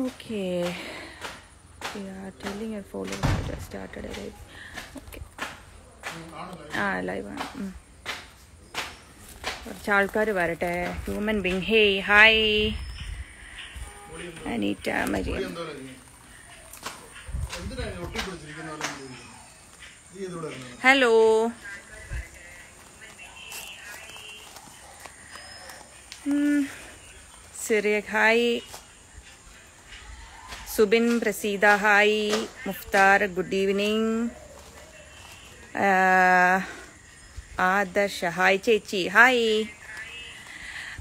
Okay telling follow started live okay ആ ലൈവാണ് കുറച്ച് ആൾക്കാർ വരട്ടെ human being hey hi Aneeta Maria hello Cyriac hi Subin Praseetha hi Muftar good evening. Adarsha. Hi ചേച്ചി. Hi.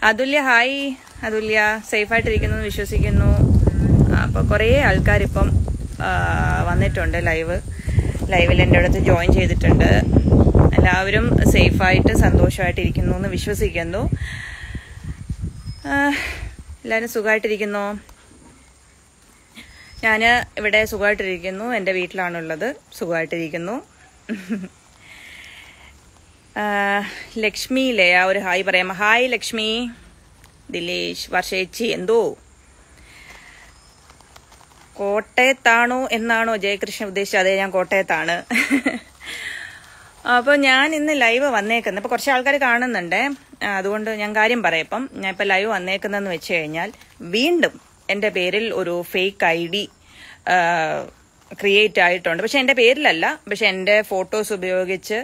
Athulya hi. Athulya സേഫായിട്ടിരിക്കുന്നു എന്ന് വിശ്വസിക്കുന്നു. അപ്പോൾ കുറേ ആൾക്കാരിപ്പം വന്നിട്ടുണ്ട് ലൈവ്. ലൈവിൽ എന്റെ അടുത്ത് ജോയിൻ ചെയ്തിട്ടുണ്ട്. എല്ലാവരും സേഫായിട്ട് സന്തോഷമായിട്ടിരിക്കുന്നു എന്ന് വിശ്വസിക്കുന്നു. എല്ലാവരും സുഖമായിട്ടിരിക്കുന്നോ? ഞാൻ ഇവിടെ സുഖമായിട്ടിരിക്കുന്നു. എന്റെ വീട്ടിലാണുള്ളത്. സുഖമായിട്ടിരിക്കുന്നു. ആ, ലക്ഷ്മി ലയ ഒരു ഹായ് പറയാം. ഹായ് ലക്ഷ്മി. ദിലേഷ് വർഷേച്ചി എന്തോ? കോട്ടയത്താണോ എന്നാണോ ജയകൃഷ്ണൻ ഉദ്ദേശിച്ചത്? അതെ ഞാൻ കോട്ടയത്താണ്. അപ്പോൾ ഞാൻ ഇന്ന് ലൈവ് വന്നേക്കുന്നത് ഇപ്പോൾ കുറച്ച് ആൾക്കാർ കാണുന്നുണ്ട്. അതുകൊണ്ട് ഞാൻ കാര്യം പറയാം. ഇപ്പം ഞാൻ ഇപ്പം ലൈവ് വന്നേക്കുന്നതെന്ന് വെച്ച് കഴിഞ്ഞാൽ വീണ്ടും എന്റെ പേരിൽ ഒരു ഫേക്ക് ഐ ഡി ക്രിയേറ്റ് ആയിട്ടുണ്ട്. പക്ഷെ എന്റെ പേരിലല്ല. പക്ഷെ എന്റെ ഫോട്ടോസ് ഉപയോഗിച്ച്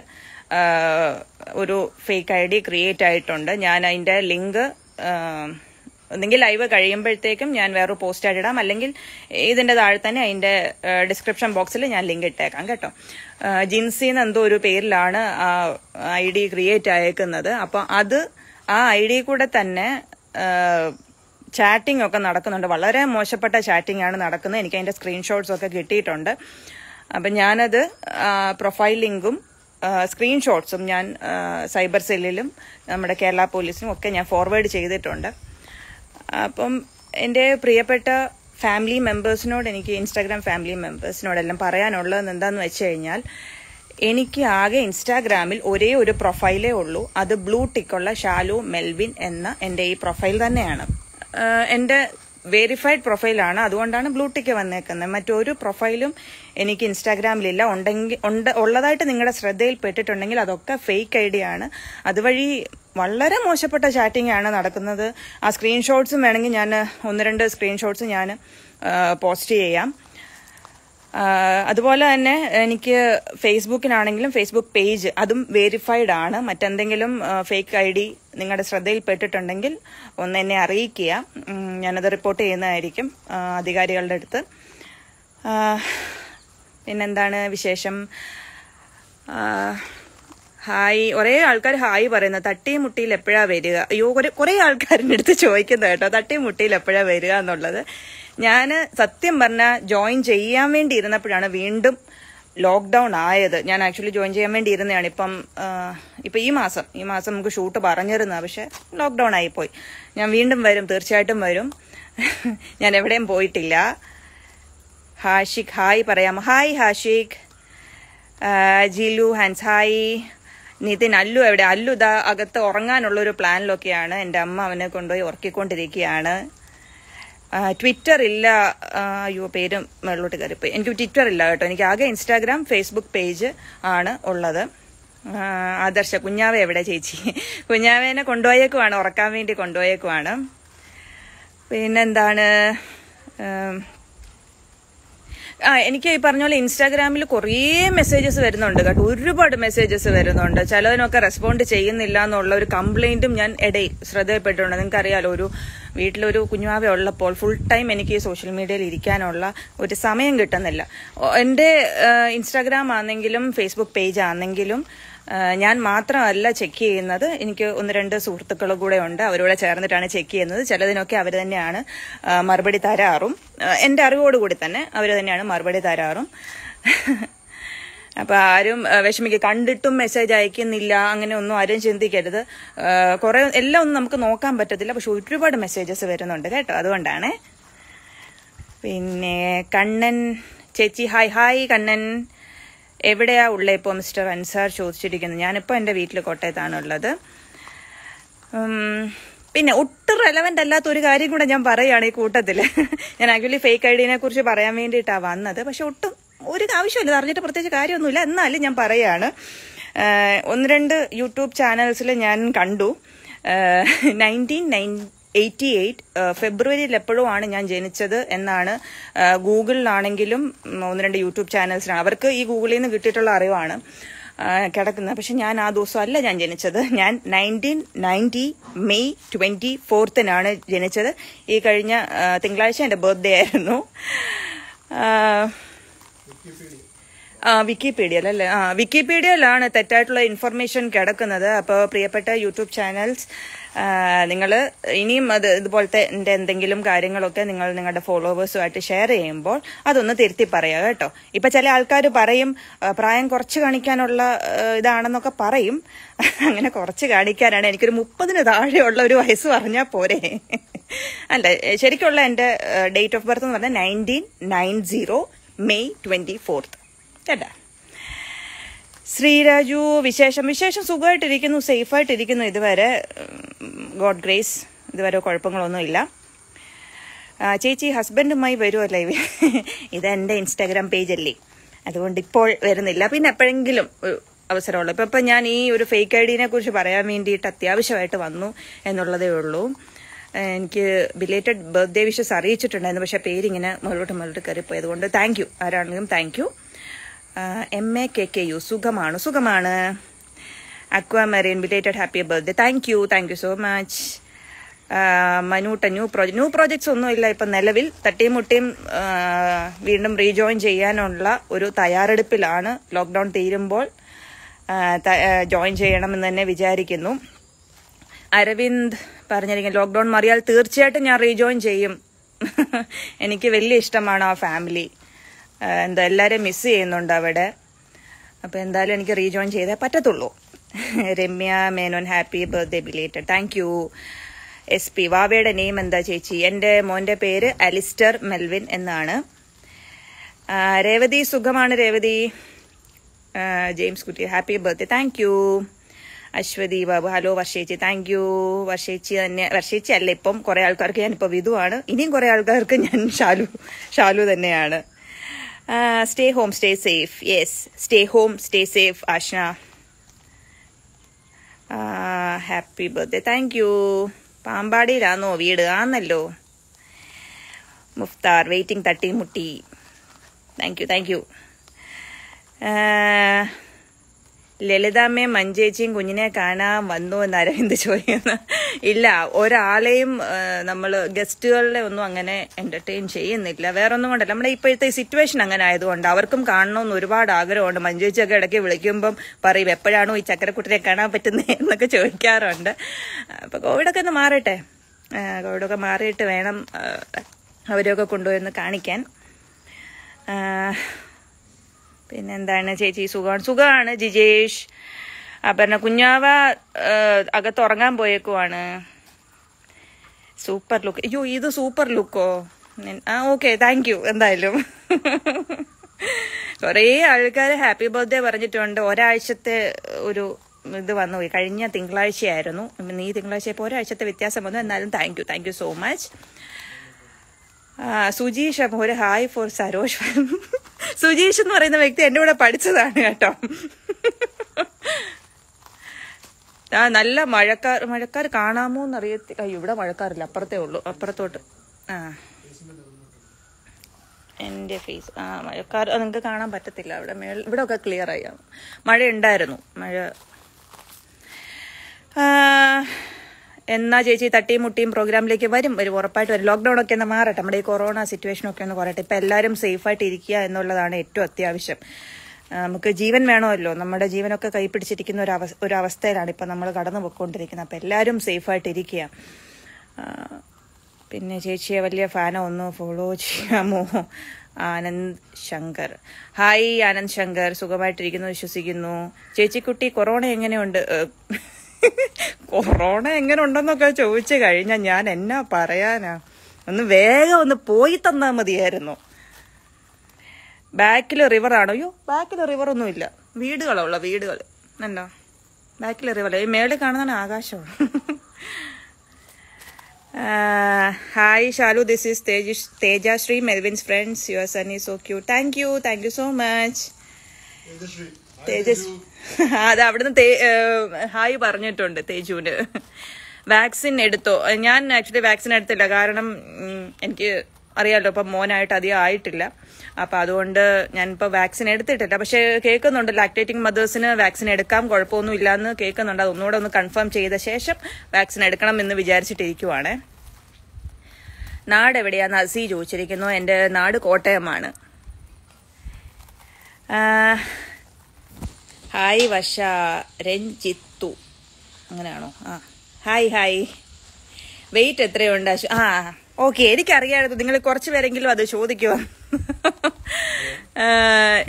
ഒരു ഫേക്ക് ഐ ഡി ക്രിയേറ്റ് ആയിട്ടുണ്ട്. ഞാൻ അതിന്റെ ലിങ്ക് ഒന്നെങ്കിൽ ലൈവ് കഴിയുമ്പോഴത്തേക്കും ഞാൻ വേറൊരു പോസ്റ്റ് ആയിട്ടിടാം അല്ലെങ്കിൽ ഇതിന്റെ താഴെ തന്നെ അതിന്റെ ഡിസ്ക്രിപ്ഷൻ ബോക്സിൽ ഞാൻ ലിങ്ക് ഇട്ടേക്കാം കേട്ടോ. ജിൻസി എന്ന് എന്തോ ഒരു പേരിലാണ് ആ ഐ ഡി ക്രിയേറ്റ് അയക്കുന്നത് അപ്പോൾ അത് ആ ഐ ഡി കൂടെ തന്നെ ചാറ്റിംഗ് ഒക്കെ നടക്കുന്നുണ്ട്. വളരെ മോശപ്പെട്ട ചാറ്റിംഗ് ആണ് നടക്കുന്നത്. എനിക്ക് അതിന്റെ സ്ക്രീൻഷോട്ട്സ് ഒക്കെ കിട്ടിയിട്ടുണ്ട്. അപ്പം ഞാനത് പ്രൊഫൈൽ ലിങ്കും സ്ക്രീൻഷോട്ട്സും ഞാൻ സൈബർ സെല്ലിലും നമ്മുടെ കേരള പോലീസിനും ഒക്കെ ഞാൻ ഫോർവേഡ് ചെയ്തിട്ടുണ്ട്. അപ്പം എന്റെ പ്രിയപ്പെട്ട ഫാമിലി മെമ്പേഴ്സിനോട് എനിക്ക് ഇൻസ്റ്റാഗ്രാം ഫാമിലി മെമ്പേഴ്സിനോടെല്ലാം പറയാനുള്ളത് എന്താന്ന് വെച്ച് കഴിഞ്ഞാൽ എനിക്ക് ആകെ ഇൻസ്റ്റാഗ്രാമിൽ ഒരേ ഒരു പ്രൊഫൈലേ ഉള്ളൂ. അത് ബ്ലൂ ടിക്കുള്ള ഷാലു മെൽവിൻ എന്ന എന്റെ ഈ പ്രൊഫൈൽ തന്നെയാണ്. എന്റെ വെരിഫൈഡ് പ്രൊഫൈലാണ് അതുകൊണ്ടാണ് ബ്ലൂ ടിക്ക് വന്നേക്കുന്നത്. മറ്റൊരു പ്രൊഫൈലും എനിക്ക് ഇൻസ്റ്റാഗ്രാമിലില്ല ഉണ്ടെങ്കിൽ ഉണ്ട് ഉള്ളതായിട്ട് നിങ്ങളുടെ ശ്രദ്ധയിൽപ്പെട്ടിട്ടുണ്ടെങ്കിൽ അതൊക്കെ ഫേക്ക് ഐ ഡി ആണ്. അതുവഴി വളരെ മോശപ്പെട്ട ചാറ്റിംഗ് ആണ് നടക്കുന്നത്. ആ സ്ക്രീൻഷോട്ട്സും വേണമെങ്കിൽ ഞാൻ ഒന്ന് രണ്ട് സ്ക്രീൻഷോട്ട്സ് ഞാൻ പോസ്റ്റ് ചെയ്യാം. അതുപോലെ തന്നെ എനിക്ക് ഫേസ്ബുക്കിനാണെങ്കിലും ഫേസ്ബുക്ക് പേജ് അതും വേരിഫൈഡ് ആണ്. മറ്റെന്തെങ്കിലും ഫേക്ക് ഐ ഡി നിങ്ങളുടെ ശ്രദ്ധയിൽപ്പെട്ടിട്ടുണ്ടെങ്കിൽ ഒന്ന് എന്നെ അറിയിക്കുക. ഞാനത് റിപ്പോർട്ട് ചെയ്യുന്നതായിരിക്കും അധികാരികളുടെ അടുത്ത്. പിന്നെന്താണ് വിശേഷം? ഹായ്. ഒരേ ആൾക്കാർ ഹായ് പറയുന്നത് തട്ടിയും മുട്ടിയിൽ എപ്പോഴാ വരിക? അയ്യോ കുറെ ആൾക്കാരുടെ അടുത്ത് ചോദിക്കുന്നത് കേട്ടോ തട്ടിയും മുട്ടിയിൽ എപ്പോഴാ വരിക എന്നുള്ളത്. ഞാൻ സത്യം പറഞ്ഞാൽ ജോയിൻ ചെയ്യാൻ വേണ്ടി ഇരുന്നപ്പോഴാണ് വീണ്ടും ലോക്ക്ഡൗൺ ആയത്. ഞാൻ ആക്ച്വലി ജോയിൻ ചെയ്യാൻ വേണ്ടി ഇരുന്നതാണ്. ഇപ്പം ഇപ്പം ഈ മാസം ഈ മാസം നമുക്ക് ഷൂട്ട് പറഞ്ഞിരുന്ന പക്ഷെ ലോക്ക്ഡൗൺ ആയിപ്പോയി ഞാൻ വീണ്ടും വരും തീർച്ചയായിട്ടും വരും. ഞാൻ എവിടെയും പോയിട്ടില്ല. ഹാഷിഖ് ഹായ് പറയാം hi Hashiq. Jilu Hans hi. Nithin Allu എവിടെ? അല്ലു ഇതാ അകത്ത് ഉറങ്ങാനുള്ള ഒരു പ്ലാനിലൊക്കെയാണ് എന്റെ അമ്മ അവനെ കൊണ്ടുപോയി ഉറക്കിക്കൊണ്ടിരിക്കുകയാണ്. ട്വിറ്റർ ഇല്ല. അയ്യോ പേരും മേളിലോട്ട് കയറിപ്പോയി. എനിക്ക് ട്വിറ്റർ ഇല്ല കേട്ടോ. എനിക്ക് ആകെ ഇൻസ്റ്റാഗ്രാം ഫേസ്ബുക്ക് പേജ് ആണ് ഉള്ളത്. ആദർശ കുഞ്ഞാവ എവിടെ ചേച്ചി? കുഞ്ഞാവേനെ കൊണ്ടുപോയേക്കുവാണ് ഉറക്കാൻ വേണ്ടി കൊണ്ടുപോയേക്കുവാണ്. പിന്നെന്താണ്? ആ എനിക്ക് ഈ പറഞ്ഞ പോലെ ഇൻസ്റ്റാഗ്രാമിൽ കുറേ മെസ്സേജസ് വരുന്നുണ്ട് കേട്ടോ. ഒരുപാട് മെസ്സേജസ് വരുന്നുണ്ട്. ചിലതിനൊക്കെ റെസ്പോണ്ട് ചെയ്യുന്നില്ല എന്നുള്ള ഒരു കംപ്ലൈന്റും ഞാൻ ഇടയിൽ ശ്രദ്ധയപ്പെട്ടിട്ടുണ്ട് നിങ്ങൾക്ക് അറിയാലോ ഒരു വീട്ടിലൊരു കുഞ്ഞുമാവ ഉള്ളപ്പോൾ ഫുൾ ടൈം എനിക്ക് സോഷ്യൽ മീഡിയയിൽ ഇരിക്കാനുള്ള ഒരു സമയം കിട്ടുന്നില്ല. എന്റെ ഇൻസ്റ്റാഗ്രാം ആണെങ്കിലും ഫേസ്ബുക്ക് പേജ് ആണെങ്കിലും ഞാൻ മാത്രമല്ല ചെക്ക് ചെയ്യുന്നത്. എനിക്ക് ഒന്ന് രണ്ട് സുഹൃത്തുക്കൾ കൂടെ ഉണ്ട്. അവരോട് ചേർന്നിട്ടാണ് ചെക്ക് ചെയ്യുന്നത്. ചിലതിനൊക്കെ അവർ തന്നെയാണ് മറുപടി തരാറും. എന്റെ അറിവോടുകൂടി തന്നെ അവർ തന്നെയാണ് മറുപടി തരാറും. അപ്പൊ ആരും വിഷമിക്കുക കണ്ടിട്ടും മെസ്സേജ് അയക്കുന്നില്ല. അങ്ങനെ ഒന്നും ആരും ചിന്തിക്കരുത്. കുറെ എല്ലാം ഒന്നും നമുക്ക് നോക്കാൻ പറ്റത്തില്ല. പക്ഷെ ഒരുപാട് മെസ്സേജസ് വരുന്നുണ്ട് കേട്ടോ. അതുകൊണ്ടാണ്. പിന്നെ കണ്ണൻ ചേച്ചി ഹായ് ഹായ് കണ്ണൻ. എവിടെയാ ഉള്ളത് ഇപ്പോൾ മിസ്റ്റർ അൻസാർ ചോദിച്ചിരിക്കുന്നത്? ഞാനിപ്പോൾ എന്റെ വീട്ടിൽ കോട്ടയത്താണ് ഉള്ളത്. പിന്നെ ഒട്ടും റെലവെന്റ് അല്ലാത്ത ഒരു കാര്യം കൂടെ ഞാൻ പറയുകയാണ് ഈ കൂട്ടത്തിൽ ഞാൻ ആക്ച്വലി ഫേക്ക് ഐ ഡിനെ കുറിച്ച് പറയാൻ വേണ്ടിയിട്ടാണ് വന്നത്. പക്ഷെ ഒട്ടും ഒരു ആവശ്യമില്ല അറിഞ്ഞിട്ട് പ്രത്യേകിച്ച് കാര്യമൊന്നുമില്ല. എന്നാലും ഞാൻ പറയുകയാണ്. ഒന്ന് രണ്ട് യൂട്യൂബ് ചാനൽസിൽ ഞാൻ കണ്ടു. നയന്റീൻ നയൻ എയ്റ്റി എയ്റ്റ് ഫെബ്രുവരിയിൽ എപ്പോഴും ആണ് ഞാൻ ജനിച്ചത് എന്നാണ് ഗൂഗിളിലാണെങ്കിലും ഒന്ന് രണ്ട് യൂട്യൂബ് ചാനൽസിലാണ്. അവർക്ക് ഈ ഗൂഗിളിൽ നിന്ന് കിട്ടിയിട്ടുള്ള അറിവാണ് കിടക്കുന്നത്. പക്ഷെ ഞാൻ ആ ദിവസം അല്ല ഞാൻ ജനിച്ചത്. ഞാൻ നയന്റീൻ നയന്റി മെയ് ട്വന്റി ഫോർത്തിനാണ് ജനിച്ചത്. ഈ കഴിഞ്ഞ തിങ്കളാഴ്ച എന്റെ ബർത്ത്ഡേ ആയിരുന്നു. വിക്കിപീഡിയ അല്ലേ? ആ വിക്കിപീഡിയയിലാണ് തെറ്റായിട്ടുള്ള ഇൻഫർമേഷൻ കിടക്കുന്നത്. അപ്പോൾ പ്രിയപ്പെട്ട യൂട്യൂബ് ചാനൽസ് നിങ്ങൾ ഇനിയും അത് ഇതുപോലത്തെ എന്റെ എന്തെങ്കിലും കാര്യങ്ങളൊക്കെ നിങ്ങൾ നിങ്ങളുടെ ഫോളോവേഴ്സുമായിട്ട് ഷെയർ ചെയ്യുമ്പോൾ അതൊന്ന് തിരുത്തി പറയുക കേട്ടോ. ഇപ്പം ചില ആൾക്കാർ പറയും പ്രായം കുറച്ച് കാണിക്കാനുള്ള ഇതാണെന്നൊക്കെ പറയും. അങ്ങനെ കുറച്ച് കാണിക്കാനാണ്. എനിക്കൊരു മുപ്പതിന് താഴെയുള്ള ഒരു വയസ്സ് പറഞ്ഞാൽ പോരെ. അല്ല ശരിക്കുള്ള എന്റെ ഡേറ്റ് ഓഫ് ബർത്ത് എന്ന് പറഞ്ഞാൽ nineteen nine zero May twenty fourth കേട്ടാ? ശ്രീരാജു വിശേഷം. വിശേഷം സുഖമായിട്ടിരിക്കുന്നു സേഫായിട്ടിരിക്കുന്നു ഇതുവരെ. ഗോഡ് ഗ്രേസ് ഇതുവരെ കുഴപ്പങ്ങളൊന്നുമില്ല. ചേച്ചി ഹസ്ബൻഡുമായി വരുമോ ഇവ ഇത് എന്റെ ഇൻസ്റ്റാഗ്രാം പേജല്ലേ. അതുകൊണ്ട് ഇപ്പോൾ വരുന്നില്ല. പിന്നെ എപ്പോഴെങ്കിലും അവസരമുള്ളൂ. ഇപ്പം ഇപ്പം ഞാൻ ഈ ഒരു ഫേക്ക് ഐ ഡിനെ കുറിച്ച് പറയാൻ വേണ്ടിയിട്ട് അത്യാവശ്യമായിട്ട് വന്നു എന്നുള്ളതേ ഉള്ളൂ. എനിക്ക് ബിലേറ്റഡ് ബർത്ത്ഡേ വിഷസ് അറിയിച്ചിട്ടുണ്ടായിരുന്നു. പക്ഷേ പേരിങ്ങനെ മുകളിലോട്ട് മുകളിലോട്ട് കയറിപ്പോയി അതുകൊണ്ട് താങ്ക് യു ആരാണെങ്കിലും thank you M A K K U സുഖമാണ്? സുഖമാണ്. Aquamarine belated happy birthday thank you thank you so much മനൂട്ട new project new projects ഒന്നും ഇല്ല ഇപ്പം നിലവിൽ തട്ടിയും മുട്ടിയും വീണ്ടും റീജോയിൻ ചെയ്യാനുള്ള ഒരു തയ്യാറെടുപ്പിലാണ് ലോക്ക്ഡൗൺ തീരുമ്പോൾ ജോയിൻ ചെയ്യണമെന്ന് തന്നെ വിചാരിക്കുന്നു. അരവിന്ദ് പറഞ്ഞിരിക്കും ലോക്ക്ഡൗൺ മാറിയാൽ തീർച്ചയായിട്ടും ഞാൻ റീജോയിൻ ചെയ്യും. എനിക്ക് വലിയ ഇഷ്ടമാണ് ആ ഫാമിലി എന്താ എല്ലാവരെയും മിസ് ചെയ്യുന്നുണ്ട് അവിടെ. അപ്പോൾ എന്തായാലും എനിക്ക് റീജോയിൻ ചെയ്തേ പറ്റത്തുള്ളൂ. Ramya Menon happy birthday belated thank you S P വാവയുടെ name എന്താ ചേച്ചി? എന്റെ മോന്റെ പേര് അലിസ്റ്റർ മെൽവിൻ എന്നാണ്. രേവതി സുഖമാണ് രേവതി? ജെയിംസ് കുട്ടി happy birthday. Thank you Ashwathi Babu hello വർഷേച്ചി. Thank you വർഷേച്ചി തന്നെ വർഷേച്ചി അല്ല ഇപ്പം കുറെ ആൾക്കാർക്ക് ഞാനിപ്പോൾ വിധുവാണ്. ഇനിയും കുറെ ആൾക്കാർക്ക് ഞാൻ ഷാലു ഷാലു തന്നെയാണ്. Stay home stay safe yes stay home stay safe Ashna. Happy birthday. Thank you പാമ്പാടിയിലാണോ വീട്? ആന്നല്ലോ. മുഫ്താർ വെയിറ്റിംഗ് തട്ടി മുട്ടി താങ്ക് യു താങ്ക് യു ലളിതാമ്മയും മഞ്ചേച്ചിയും കുഞ്ഞിനെ കാണാൻ വന്നു എന്ന് അരവിന്ദ് ചോദിക്കുന്നു. ഇല്ല ഒരാളെയും നമ്മൾ ഗസ്റ്റുകളെ ഒന്നും അങ്ങനെ എന്റർടൈൻ ചെയ്യുന്നില്ല. വേറെ ഒന്നും കൊണ്ടല്ല. നമ്മുടെ ഇപ്പോഴത്തെ സിറ്റുവേഷൻ അങ്ങനെ ആയതുകൊണ്ട് അവർക്കും കാണണമെന്ന് ഒരുപാട് ആഗ്രഹമുണ്ട്. മഞ്ചേച്ചിയൊക്കെ ഇടയ്ക്ക് വിളിക്കുമ്പം പറയും എപ്പോഴാണോ ഈ ചക്കരക്കുട്ടിനെ കാണാൻ പറ്റുന്നത് എന്നൊക്കെ ചോദിക്കാറുണ്ട്. അപ്പൊ കോവിഡൊക്കെ ഒന്ന് മാറട്ടെ. കോവിഡൊക്കെ മാറിയിട്ട് വേണം അവരെയൊക്കെ കൊണ്ടുപോയി കാണിക്കാൻ. ആ, പിന്നെന്താണ് ചേച്ചി? സുഖമാണ് സുഖമാണ് ജിജേഷ്. അപർണ കുഞ്ഞാവ അകത്ത് ഉറങ്ങാൻ പോയേക്കുവാണ്. Super look. അയ്യോ ഇത് സൂപ്പർ ലുക്കോ? ആ ഓക്കെ താങ്ക് യു എന്തായാലും. കുറേ ആൾക്കാർ ഹാപ്പി ബർത്ത്ഡേ പറഞ്ഞിട്ടുണ്ട്. ഒരാഴ്ചത്തെ ഒരു ഇത് വന്നുപോയി കഴിഞ്ഞ തിങ്കളാഴ്ചയായിരുന്നു. നീ തിങ്കളാഴ്ച ഇപ്പോൾ ഒരാഴ്ചത്തെ വ്യത്യാസം വന്നു. എന്നാലും thank you thank you so much. Sujeesh ഒരു ഹായ് ഫോർ സരോഷ് സുജീഷ് എന്ന് പറയുന്ന വ്യക്തി എന്റെ കൂടെ പഠിച്ചതാണ് കേട്ടോ. ആ നല്ല മഴക്കാർ മഴക്കാർ കാണാമോ എന്നറിയത്തി ഇവിടെ മഴക്കാറില്ല അപ്പുറത്തേ ഉള്ളൂ അപ്പുറത്തോട്ട്. ആ. എന്റെ ഫേസ് ആ മഴക്കാർ നിങ്ങൾക്ക് കാണാൻ പറ്റത്തില്ല അവിടെ മേൾ ഇവിടെ ഒക്കെ ക്ലിയർ ആയി. മഴ ഉണ്ടായിരുന്നു മഴ എന്നാ ചേച്ചി തട്ടിയും മുട്ടിയും പ്രോഗ്രാമിലേക്ക് വരും? ഒരു ഉറപ്പായിട്ട് വരും ലോക്ക്ഡൌൺ ഒക്കെ ഒന്ന് മാറട്ടെ. നമ്മുടെ ഈ കൊറോണ സിറ്റുവേഷൻ ഒക്കെ ഒന്ന് കുറയട്ടെ. ഇപ്പം എല്ലാവരും സേഫായിട്ട് ഇരിക്കുക എന്നുള്ളതാണ് ഏറ്റവും അത്യാവശ്യം. നമുക്ക് ജീവൻ വേണമല്ലോ. നമ്മുടെ ജീവനൊക്കെ കൈപ്പിടിച്ചിരിക്കുന്ന ഒരു അവസ്ഥ ഒരു അവസ്ഥയിലാണ് ഇപ്പം നമ്മൾ കടന്നു പോയിക്കൊണ്ടിരിക്കുന്നത് അപ്പം എല്ലാവരും സേഫായിട്ട് ഇരിക്കുക. പിന്നെ ചേച്ചിയെ വലിയ ഫാനോ ഒന്ന് ഫോളോ ചെയ്യാമോ? ആനന്ദ് ശങ്കർ. ഹായ് ആനന്ദ് ശങ്കർ. സുഖമായിട്ടിരിക്കുന്നു വിശ്വസിക്കുന്നു. ചേച്ചിക്കുട്ടി കൊറോണ എങ്ങനെയുണ്ട്? കൊറോണ എങ്ങനെ ഉണ്ടെന്നൊക്കെ ചോദിച്ചു കഴിഞ്ഞാൽ ഞാൻ എന്നാ പറയാനാ? ഒന്ന് വേഗം ഒന്ന് പോയി തന്നാ മതിയായിരുന്നു. ബാക്കിൽ റിവർ ആണോ? അയ്യോ ബാക്കിൽ റിവർ ഒന്നും ഇല്ല. വീടുകളുള്ള വീടുകൾ എന്താ ബാക്കിൽ റിവർ ഈ മേളിൽ കാണുന്നതാണ് ആകാശമാണ് hi Shalu this is Thejas Thejasree Melvin's friends your son is so cute thank you thank you so much Thejas. അത് അവിടുന്ന് ഹായ് പറഞ്ഞിട്ടുണ്ട് തേജുവിന്. വാക്സിൻ എടുത്തോ? ഞാൻ ആക്ച്വലി വാക്സിൻ എടുത്തില്ല. കാരണം എനിക്ക് അറിയാലോ ഇപ്പം മോനായിട്ട് അധികം ആയിട്ടില്ല. അപ്പൊ അതുകൊണ്ട് ഞാനിപ്പോൾ വാക്സിൻ എടുത്തിട്ടില്ല. പക്ഷെ കേൾക്കുന്നുണ്ട് ലാക്ടേറ്റിംഗ് മദേഴ്സിന് വാക്സിൻ എടുക്കാം കുഴപ്പമൊന്നും ഇല്ലാന്ന് കേൾക്കുന്നുണ്ട് അതൊന്നുകൂടെ ഒന്ന് കൺഫേം ചെയ്ത ശേഷം വാക്സിൻ എടുക്കണം എന്ന് വിചാരിച്ചിട്ടിരിക്കുവാണ്. നാട് എവിടെയാ നസി ചോദിച്ചിരിക്കുന്നു. എന്റെ നാട് കോട്ടയമാണ്. ഹായ് വശ രഞ്ജിത്തു. അങ്ങനെയാണോ? ആ ഹായ് ഹായ്. വെയിറ്റ് എത്രയുണ്ട്? അശു ആ ഓക്കെ എനിക്കറിയാമായിരുന്നു നിങ്ങൾ കുറച്ച് പേരെങ്കിലും അത് ചോദിക്കുക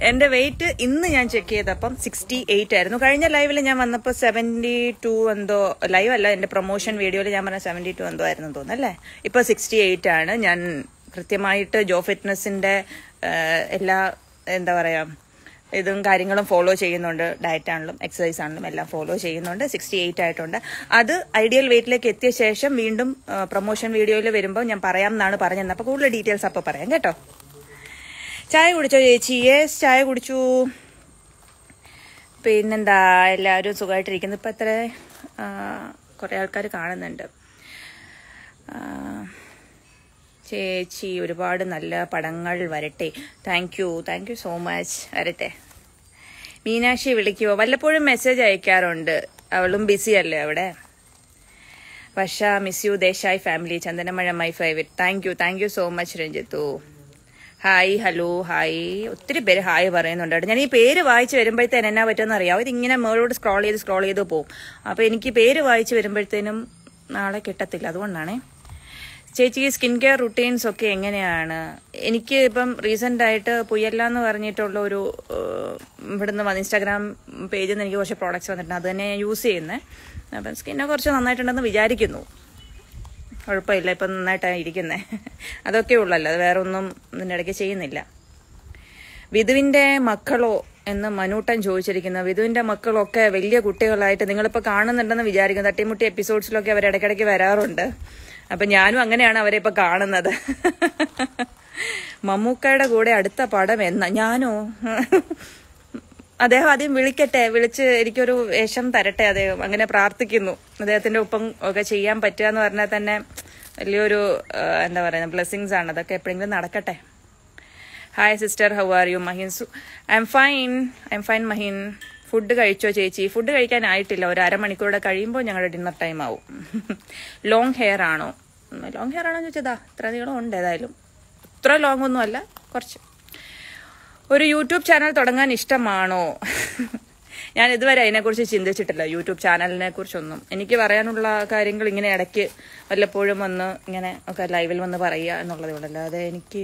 എന്റെ വെയിറ്റ് ഇന്ന് ഞാൻ ചെക്ക് ചെയ്തപ്പം സിക്സ്റ്റി എയ്റ്റ് ആയിരുന്നു. കഴിഞ്ഞ ലൈവിൽ ഞാൻ വന്നപ്പോൾ സെവന്റി ടു എന്തോ ലൈവ് അല്ല എന്റെ പ്രൊമോഷൻ വീഡിയോയിൽ ഞാൻ പറഞ്ഞ സെവന്റി ടു എന്തോ ആയിരുന്നു തോന്നുന്നു അല്ലേ? ഇപ്പോൾ സിക്സ്റ്റി എയ്റ്റ് ആണ്. ഞാൻ കൃത്യമായിട്ട് ജോ ഫിറ്റ്നസിന്റെ എല്ലാ എന്താ പറയുക ഇതും കാര്യങ്ങളും ഫോളോ ചെയ്യുന്നുണ്ട്. ഡയറ്റ് ആണെങ്കിലും എക്സസൈസ് ആണെങ്കിലും എല്ലാം ഫോളോ ചെയ്യുന്നുണ്ട്. സിക്സ്റ്റി എയ്റ്റ് ആയിട്ടുണ്ട്. അത് ഐഡിയൽ വെയിറ്റിലേക്ക് എത്തിയ ശേഷം വീണ്ടും പ്രൊമോഷൻ വീഡിയോയിൽ വരുമ്പോൾ ഞാൻ പറയാം എന്നാണ് പറഞ്ഞത് അപ്പോൾ കൂടുതൽ ഡീറ്റെയിൽസ് അപ്പോൾ പറയാം കേട്ടോ. ചായ കുടിച്ചോ ചേച്ചി? യെസ് ചായ കുടിച്ചു. പിന്നെന്താ? എല്ലാവരും സുഖമായിട്ടിരിക്കുന്നു. ഇപ്പം എത്ര കുറേ ആൾക്കാർ കാണുന്നുണ്ട്. ചേച്ചി ഒരുപാട് നല്ല പടങ്ങൾ വരട്ടെ. Thank you thank you so much വരട്ടെ. മീനാക്ഷി വിളിക്കുമോ വല്ലപ്പോഴും മെസ്സേജ് അയക്കാറുണ്ട്. അവളും ബിസി അല്ലേ അവിടെ? Varsha miss you Desai family Chandanamazha my favourite thank you thank you so much Ranjith. Hi hello hi ഒത്തിരി പേര് ഹായ് പറയുന്നുണ്ട്. ഞാൻ ഈ പേര് വായിച്ച് വരുമ്പോഴത്തേന് എന്നാ പറ്റുമെന്ന് അറിയാം ഇതിങ്ങനെ മേളോട് സ്ക്രോൾ ചെയ്ത് സ്ക്രോൾ ചെയ്ത് പോകും. അപ്പോൾ എനിക്ക് പേര് വായിച്ച് വരുമ്പോഴത്തേനും നാളെ കിട്ടത്തില്ല. അതുകൊണ്ടാണേ. ചേച്ചി സ്കിൻ കെയർ റുട്ടീൻസ് ഒക്കെ എങ്ങനെയാണ്? എനിക്ക് ഇപ്പം റീസെന്റ് ആയിട്ട് പുയല്ല എന്ന് പറഞ്ഞിട്ടുള്ള ഒരു ഇവിടുന്ന് വന്ന് ഇൻസ്റ്റാഗ്രാം പേജിൽ നിന്ന് എനിക്ക് കുറച്ച് പ്രോഡക്റ്റ്സ് വന്നിട്ടുണ്ട്. അത് തന്നെ ഞാൻ യൂസ് ചെയ്യുന്നത് അപ്പം സ്കിന്നെ കുറച്ച് നന്നായിട്ടുണ്ടെന്ന് വിചാരിക്കുന്നു. കുഴപ്പമില്ല ഇപ്പം നന്നായിട്ടാണ് ഇരിക്കുന്നത് അതൊക്കെ ഉള്ളല്ലോ അത് വേറെ ഒന്നും ഇതിന്റെ ഇടയ്ക്ക് ചെയ്യുന്നില്ല. വിധുവിന്റെ മക്കളോ എന്ന് മനൂട്ടൻ ചോദിച്ചിരിക്കുന്നു. വിധുവിന്റെ മക്കളൊക്കെ വലിയ കുട്ടികളായിട്ട് നിങ്ങളിപ്പോൾ കാണുന്നുണ്ടെന്ന് വിചാരിക്കുന്നു. തട്ടിമുട്ടി എപ്പിസോഡ്സിലൊക്കെ അവർ ഇടയ്ക്കിടയ്ക്ക് വരാറുണ്ട്. അപ്പൊ ഞാനും അങ്ങനെയാണ് അവരെ ഇപ്പൊ കാണുന്നത്. മമ്മൂക്കയുടെ കൂടെ അടുത്ത പടം എന്ന? ഞാനോ? അദ്ദേഹം ആദ്യം വിളിക്കട്ടെ വിളിച്ച് എനിക്കൊരു വേഷം തരട്ടെ അദ്ദേഹം അങ്ങനെ പ്രാർത്ഥിക്കുന്നു. അദ്ദേഹത്തിന്റെ ഒപ്പം ഒക്കെ ചെയ്യാൻ പറ്റുക എന്ന് പറഞ്ഞാൽ തന്നെ വലിയൊരു എന്താ പറയുക ബ്ലെസ്സിങ്സ് ആണ്. അതൊക്കെ എപ്പോഴെങ്കിലും നടക്കട്ടെ. Hi sister how are you Mahin സു I'm fine I'm fine Mahin. Food കഴിച്ചോ ചേച്ചി? ഫുഡ് കഴിക്കാനായിട്ടില്ല. ഒരു അരമണിക്കൂടെ കഴിയുമ്പോൾ ഞങ്ങളുടെ ഡിന്നർ ടൈം ആവും. ലോങ് ഹെയർ ആണോ? ലോങ് ഹെയർ ആണോ ചോദിച്ചതാ. ഇത്ര നീളം ഉണ്ട് ഏതായാലും. ഇത്ര ലോങ് ഒന്നും അല്ല കുറച്ച്. ഒരു യൂട്യൂബ് ചാനൽ തുടങ്ങാൻ ഇഷ്ടമാണോ? ഞാൻ ഇതുവരെ അതിനെക്കുറിച്ച് ചിന്തിച്ചിട്ടില്ല യൂട്യൂബ് ചാനലിനെ കുറിച്ചൊന്നും എനിക്ക് പറയാനുള്ള കാര്യങ്ങൾ ഇങ്ങനെ ഇടയ്ക്ക് വല്ലപ്പോഴും വന്ന് ഇങ്ങനെ ഒക്കെ ലൈവിൽ വന്ന് പറയുക എന്നുള്ളതേ ഉള്ളൂ. അല്ലാതെ എനിക്ക്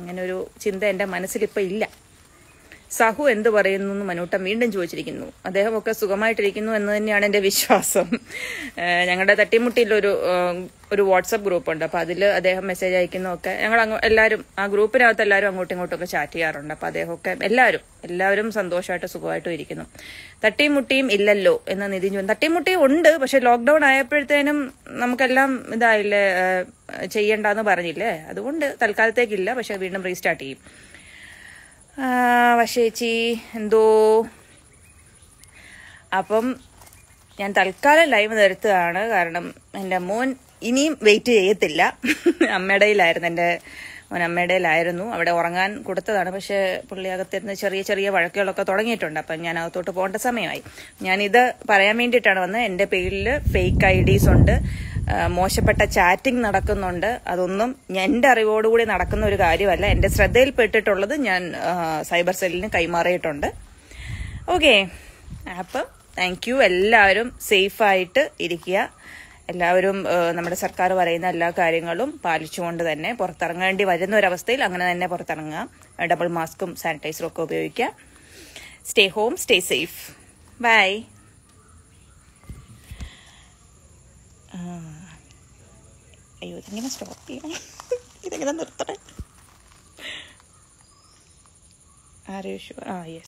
ഇങ്ങനെ ഒരു ചിന്ത എന്റെ മനസ്സിലിപ്പോൾ ഇല്ല. സഹു എന്ത് പറയുന്നു എന്ന് മനോട്ടം വീണ്ടും ചോദിച്ചിരിക്കുന്നു. അദ്ദേഹമൊക്കെ സുഖമായിട്ടിരിക്കുന്നു എന്ന് തന്നെയാണ് എന്റെ വിശ്വാസം. ഞങ്ങളുടെ തട്ടിമുട്ടിയിൽ ഒരു ഒരു വാട്സപ്പ് ഗ്രൂപ്പ് ഉണ്ട് അപ്പോൾ അതിൽ അദ്ദേഹം മെസ്സേജ് അയക്കുന്നതൊക്കെ ഞങ്ങൾ അങ്ങോ എല്ലാവരും ആ ഗ്രൂപ്പിനകത്ത് എല്ലാവരും അങ്ങോട്ടും ഇങ്ങോട്ടും ഒക്കെ ചാറ്റ് ചെയ്യാറുണ്ട്. അപ്പോൾ അദ്ദേഹമൊക്കെ എല്ലാവരും എല്ലാവരും സന്തോഷമായിട്ട് സുഖമായിട്ടും ഇരിക്കുന്നു. തട്ടിമുട്ടിയും ഇല്ലല്ലോ എന്ന് നിതിൻ ചോദിച്ചു തട്ടിമുട്ടിയും ഉണ്ട് പക്ഷെ ലോക്ക്ഡൌൺ ആയപ്പോഴത്തേനും നമുക്കെല്ലാം ഇതായില്ലേ ചെയ്യണ്ടെന്ന് പറഞ്ഞില്ലേ? അതുകൊണ്ട് തൽക്കാലത്തേക്കില്ല പക്ഷെ വീണ്ടും റീസ്റ്റാർട്ട് ചെയ്യും. വശേച്ചി എന്തോ? അപ്പം ഞാൻ തൽക്കാലം ലൈവ് നിർത്തുകയാണ്. കാരണം എന്റെ മോൻ ഇനിയും വെയിറ്റ് ചെയ്യത്തില്ല. അമ്മയുടെയിലായിരുന്നു എന്റെ മോൻ അമ്മയുടെയിലായിരുന്നു അവിടെ ഉറങ്ങാൻ കൊടുത്തതാണ്. പക്ഷേ പുള്ളി അകത്തിരുന്ന് ചെറിയ ചെറിയ വഴക്കുകളൊക്കെ തുടങ്ങിയിട്ടുണ്ട്. അപ്പം ഞാൻ അകത്തോട്ട് പോകേണ്ട സമയമായി. ഞാനിത് പറയാൻ വേണ്ടിയിട്ടാണ് വന്നത്. എന്റെ പേരിൽ ഫേക്ക് ഐ ഡീസ് ഉണ്ട്. മോശപ്പെട്ട ചാറ്റിംഗ് നടക്കുന്നുണ്ട്. അതൊന്നും എന്റെ അറിവോടുകൂടി നടക്കുന്ന ഒരു കാര്യമല്ല. എന്റെ ശ്രദ്ധയിൽപ്പെട്ടിട്ടുള്ളത് ഞാൻ സൈബർ സെല്ലിന് കൈമാറിയിട്ടുണ്ട്. ഓക്കെ. അപ്പം താങ്ക് യു എല്ലാവരും സേഫായിട്ട് ഇരിക്കുക. എല്ലാവരും നമ്മുടെ സർക്കാർ പറയുന്ന എല്ലാ കാര്യങ്ങളും പാലിച്ചുകൊണ്ട് തന്നെ പുറത്തിറങ്ങേണ്ടി വരുന്ന ഒരവസ്ഥയിൽ അങ്ങനെ തന്നെ പുറത്തിറങ്ങുക ഡബിൾ മാസ്കും സാനിറ്റൈസറും ഒക്കെ ഉപയോഗിക്കുക. Stay home stay safe bye いうだけましょうって いうだけなんだったら Are you sure? Ah, yes.